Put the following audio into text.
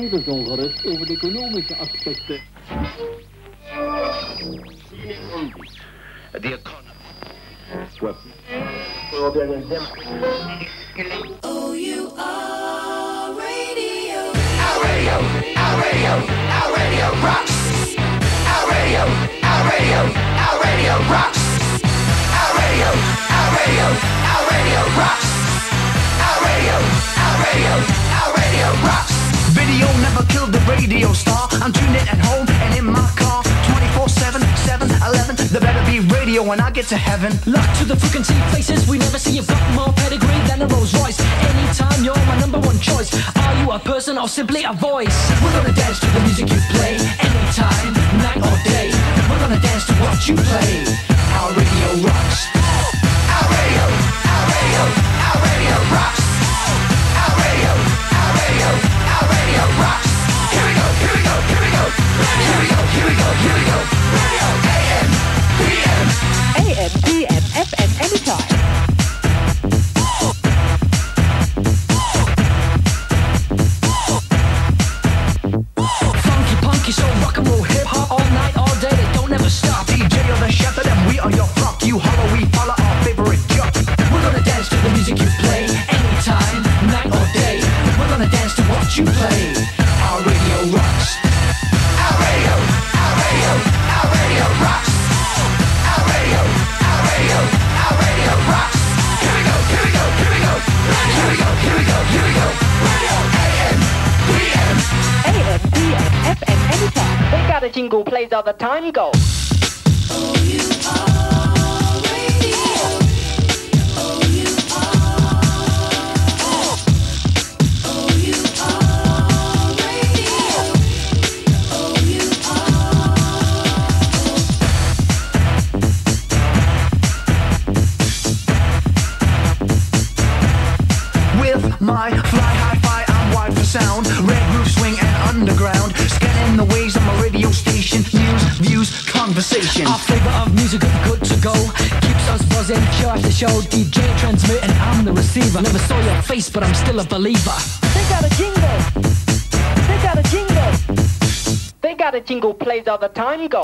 levensongerust over de economische aspecten. The economy. Our radio, our radio, our radio rocks. Our radio, our radio, our radio rocks. At home and in my car. 24 7, 7, 11. There better be radio when I get to heaven. Luck to the frequency places we never see. You've got more pedigree than a Rolls Royce. Anytime you're my number one choice. Are you a person or simply a voice? We're gonna dance to the music you play. Anytime, night or day. We're gonna dance to what you play. Our radio rocks. A jingle plays all the time. Go. With my fly hi-fi, I'm wide for sound. Conversation. Our flavor of music is good to go. Keeps us buzzing, show after show. DJ transmitting, I'm the receiver. Never saw your face, but I'm still a believer. They got a jingle. They got a jingle. They got a jingle plays all the time. Go.